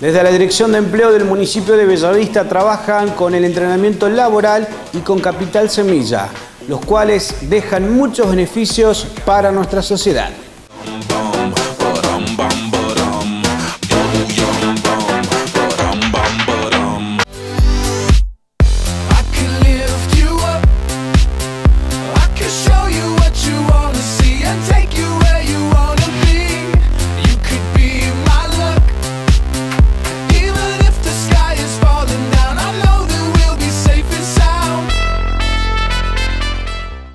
Desde la Dirección de Empleo del municipio de Bellavista trabajan con el entrenamiento laboral y con Capital Semilla, los cuales dejan muchos beneficios para nuestra sociedad.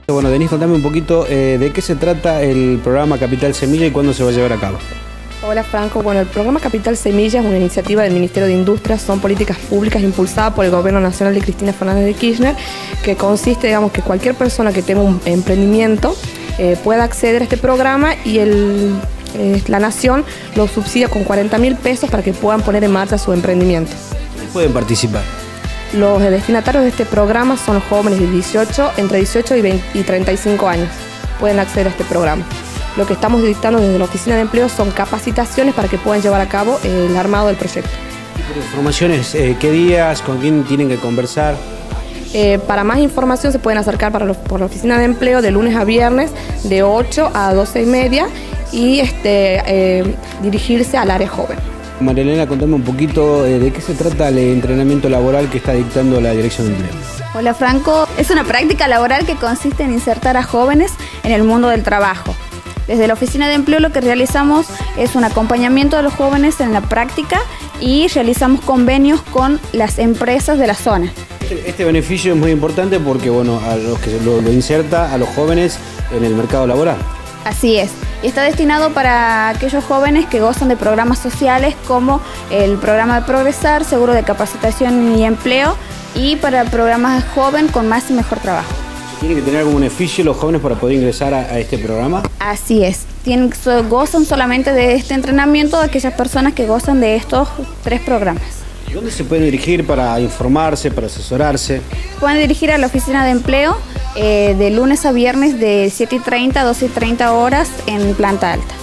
Bueno, Denis, contame un poquito eh, de qué se trata el programa Capital Semilla y cuándo se va a llevar a cabo. Hola Franco, bueno, el programa Capital Semilla es una iniciativa del Ministerio de Industria, son políticas públicas impulsadas por el Gobierno Nacional de Cristina Fernández de Kirchner, que consiste, digamos, que cualquier persona que tenga un emprendimiento eh, pueda acceder a este programa y el, eh, la Nación lo subsidia con 40 mil pesos para que puedan poner en marcha su emprendimiento. Pueden participar. Los destinatarios de este programa son los jóvenes de 18, entre 18 y, 20 y 35 años. Pueden acceder a este programa. Lo que estamos dictando desde la Oficina de Empleo son capacitaciones para que puedan llevar a cabo el armado del proyecto. Informaciones, eh, qué días, con quién tienen que conversar. Eh, para más información se pueden acercar para los- por la Oficina de Empleo de lunes a viernes de 8 a 12 y media y este, eh, dirigirse al área joven. María Elena, contame un poquito eh, de qué se trata el entrenamiento laboral que está dictando la Dirección de Empleo. Hola Franco, es una práctica laboral que consiste en insertar a jóvenes en el mundo del trabajo. Desde la oficina de empleo lo que realizamos es un acompañamiento de los jóvenes en la práctica y realizamos convenios con las empresas de la zona. Este, este beneficio es muy importante porque bueno, a los que lo, lo inserta a los jóvenes en el mercado laboral. Así es. Y está destinado para aquellos jóvenes que gozan de programas sociales como el programa de Progresar, seguro de capacitación y empleo y para programas joven con más y mejor trabajo. ¿Tienen que tener algún beneficio los jóvenes para poder ingresar a, a este programa? Así es. Tienen, gozan solamente de este entrenamiento aquellas personas que gozan de estos tres programas. ¿Y dónde se pueden dirigir para informarse, para asesorarse? Pueden dirigir a la oficina de empleo eh, de lunes a viernes de 7 y 30 a 12 y 30 horas en planta alta.